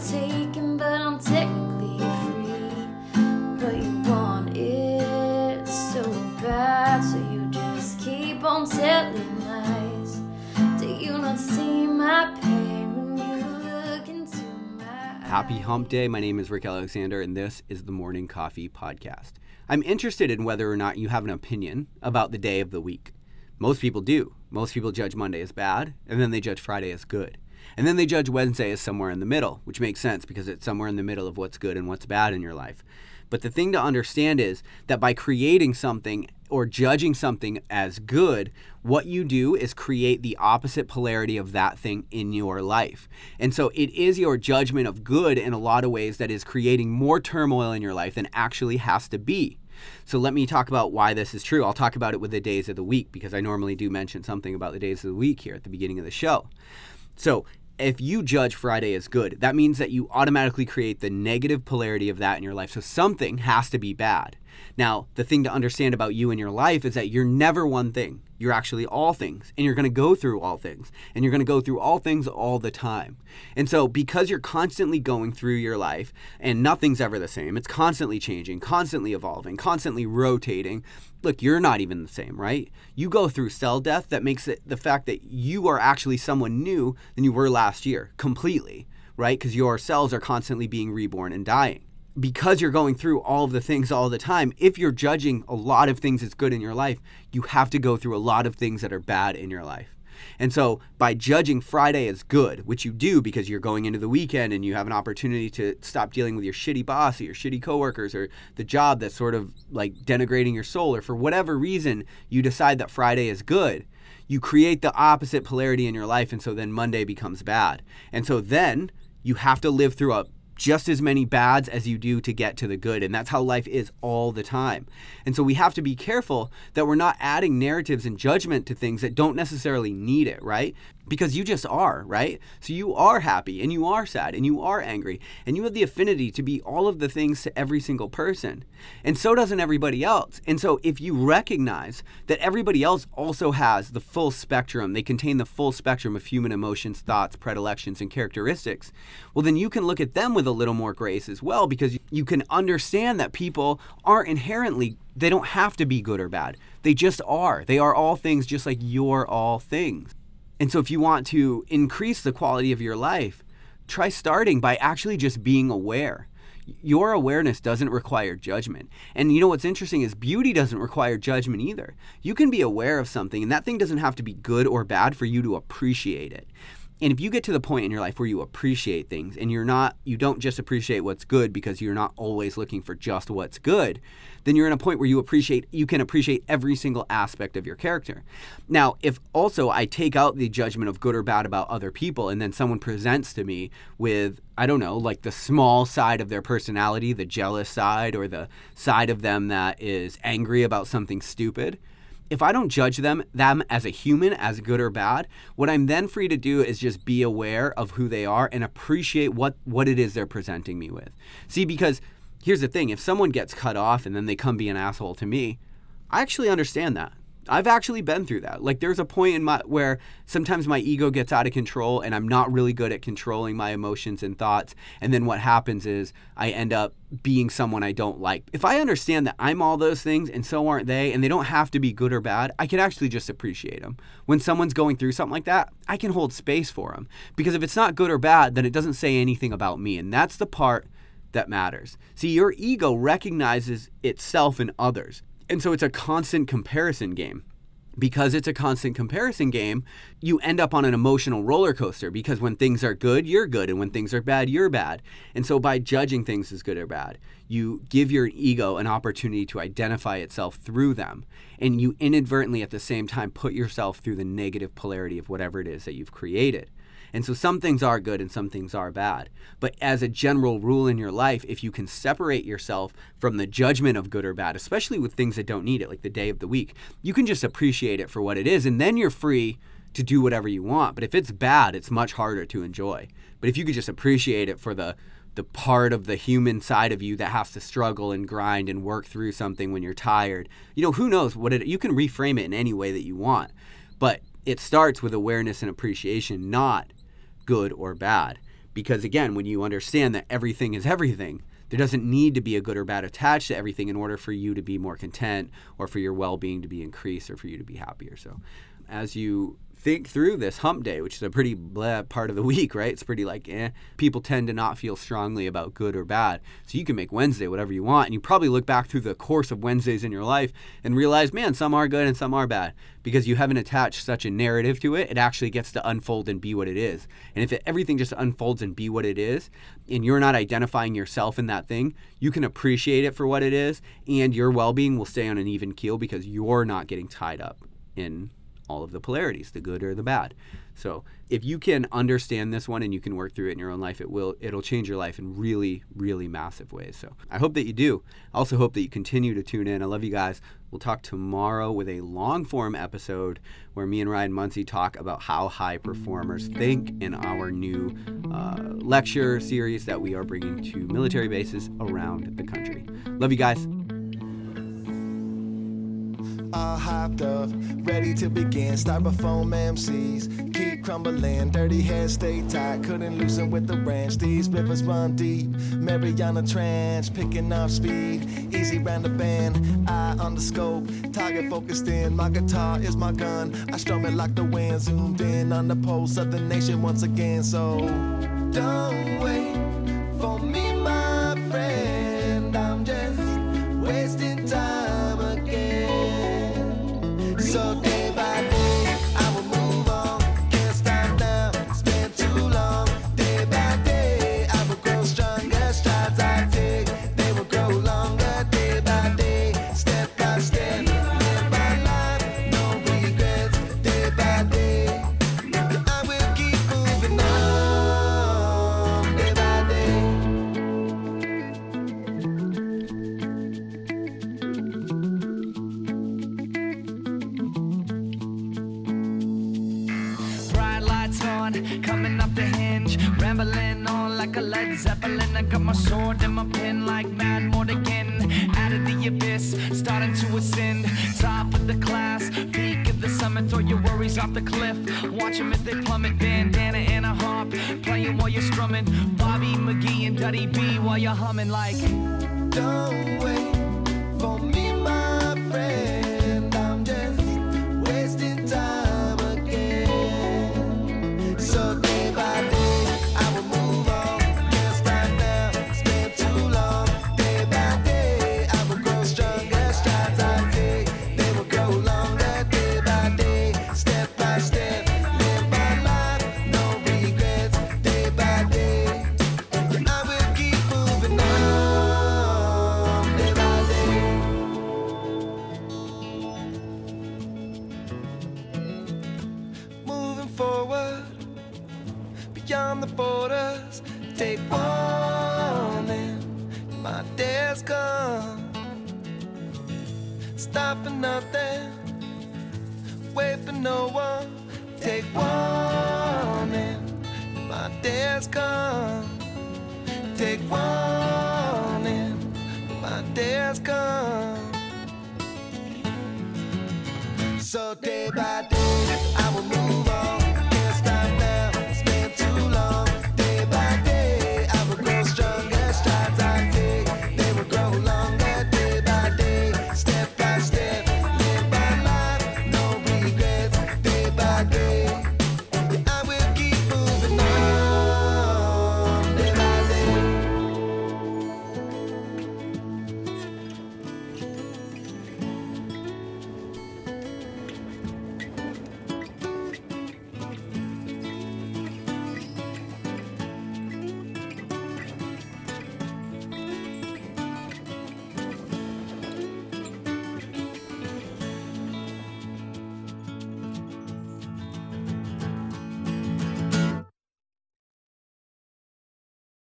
taken, but I'm technically free. But you want it so bad, so you just keep on telling lies. Do you not see my pain when you look into my? Happy Hump Day. My name is Rick Alexander, and this is the Morning Coffee Podcast. I'm interested in whether or not you have an opinion about the day of the week. Most people do. Most people judge Monday as bad, and then they judge Friday as good. And then they judge Wednesday as somewhere in the middle, which makes sense because it's somewhere in the middle of what's good and what's bad in your life. But the thing to understand is that by creating something or judging something as good, what you do is create the opposite polarity of that thing in your life. And so it is your judgment of good in a lot of ways that is creating more turmoil in your life than actually has to be. So let me talk about why this is true. I'll talk about it with the days of the week because I normally do mention something about the days of the week here at the beginning of the show. So if you judge Friday as good, that means that you automatically create the negative polarity of that in your life. So something has to be bad. Now, the thing to understand about you and your life is that you're never one thing. You're actually all things, and you're going to go through all things, and you're going to go through all things all the time. And so, because you're constantly going through your life and nothing's ever the same, it's constantly changing, constantly evolving, constantly rotating. Look, you're not even the same, right? You go through cell death that makes it the fact that you are actually someone new than you were last year completely, right? Because your cells are constantly being reborn and dying because you're going through all of the things all the time, if you're judging a lot of things as good in your life, you have to go through a lot of things that are bad in your life. And so by judging Friday as good, which you do because you're going into the weekend and you have an opportunity to stop dealing with your shitty boss or your shitty coworkers or the job that's sort of like denigrating your soul or for whatever reason you decide that Friday is good, you create the opposite polarity in your life and so then Monday becomes bad. And so then you have to live through a just as many bads as you do to get to the good. And that's how life is all the time. And so we have to be careful that we're not adding narratives and judgment to things that don't necessarily need it, right? Because you just are, right? So you are happy and you are sad and you are angry and you have the affinity to be all of the things to every single person. And so doesn't everybody else. And so if you recognize that everybody else also has the full spectrum, they contain the full spectrum of human emotions, thoughts, predilections, and characteristics, well, then you can look at them with a little more grace as well because you can understand that people aren't inherently they don't have to be good or bad. They just are. They are all things just like you're all things. And so if you want to increase the quality of your life, try starting by actually just being aware. Your awareness doesn't require judgment. And you know what's interesting is beauty doesn't require judgment either. You can be aware of something, and that thing doesn't have to be good or bad for you to appreciate it and if you get to the point in your life where you appreciate things and you're not you don't just appreciate what's good because you're not always looking for just what's good then you're in a point where you appreciate you can appreciate every single aspect of your character. Now if also i take out the judgment of good or bad about other people and then someone presents to me with i don't know like the small side of their personality the jealous side or the side of them that is angry about something stupid if I don't judge them them as a human as good or bad, what I'm then free to do is just be aware of who they are and appreciate what what it is they're presenting me with. See, because here's the thing, if someone gets cut off and then they come be an asshole to me, I actually understand that. I've actually been through that. Like there's a point in my where sometimes my ego gets out of control and I'm not really good at controlling my emotions and thoughts and then what happens is I end up being someone I don't like. If I understand that I'm all those things and so aren't they and they don't have to be good or bad, I can actually just appreciate them. When someone's going through something like that, I can hold space for them because if it's not good or bad, then it doesn't say anything about me and that's the part that matters. See, your ego recognizes itself in others. And so it's a constant comparison game. Because it's a constant comparison game, you end up on an emotional roller coaster because when things are good, you're good, and when things are bad, you're bad. And so by judging things as good or bad, you give your ego an opportunity to identify itself through them. And you inadvertently at the same time put yourself through the negative polarity of whatever it is that you've created. And so some things are good and some things are bad. But as a general rule in your life, if you can separate yourself from the judgment of good or bad, especially with things that don't need it, like the day of the week, you can just appreciate it for what it is. And then you're free to do whatever you want. But if it's bad, it's much harder to enjoy. But if you could just appreciate it for the the part of the human side of you that has to struggle and grind and work through something when you're tired. You know, who knows what it you can reframe it in any way that you want. But it starts with awareness and appreciation, not good or bad Because again, when you understand that everything is everything, there doesn't need to be a good or bad attached to everything in order for you to be more content or for your well being to be increased or for you to be happier. So, as you think through this hump day, which is a pretty part of the week, right? It's pretty like, eh. People tend to not feel strongly about good or bad. So you can make Wednesday whatever you want. And you probably look back through the course of Wednesdays in your life and realize, man, some are good and some are bad because you haven't attached such a narrative to it. It actually gets to unfold and be what it is. And if it, everything just unfolds and be what it is, and you're not identifying yourself in that thing, you can appreciate it for what it is, and your well being will stay on an even keel because you're not getting tied up in all of the polarities, the good or the bad. So if you can understand this one and you can work through it in your own life, it will it'll change your life in really, really massive ways. So I hope that you do. I also hope that you continue to tune in. I love you guys. We'll talk tomorrow with a long form episode where me and Ryan Munsey talk about how high performers think in our new uh, lecture series that we are bringing to military bases around the country. Love you guys all hopped up, ready to begin. Styrofoam MCs keep crumbling. Dirty heads stay tight, couldn't loosen with the branch. These rivers run deep. Mariana Trench, picking up speed. Easy round the bend, eye on the scope. Target focused in, my guitar is my gun. I strum it like the wind, zoomed in on the pulse of the nation once again. So don't wait for me, a Led Zeppelin. I got my sword and my pen like Madmartigan. Out of the abyss, starting to ascend. Top of the class, peak of the summit. Throw your worries off the cliff. Watch 'em as they plummet. Bandana and a harp, playing while you're strumming. Bobby McGee and Duddy B while you're humming like. Don't wait for me, day's gone. Stop for nothing, wait for no one. Take warning, my day's gone. Take warning, my day's gone. So day by day,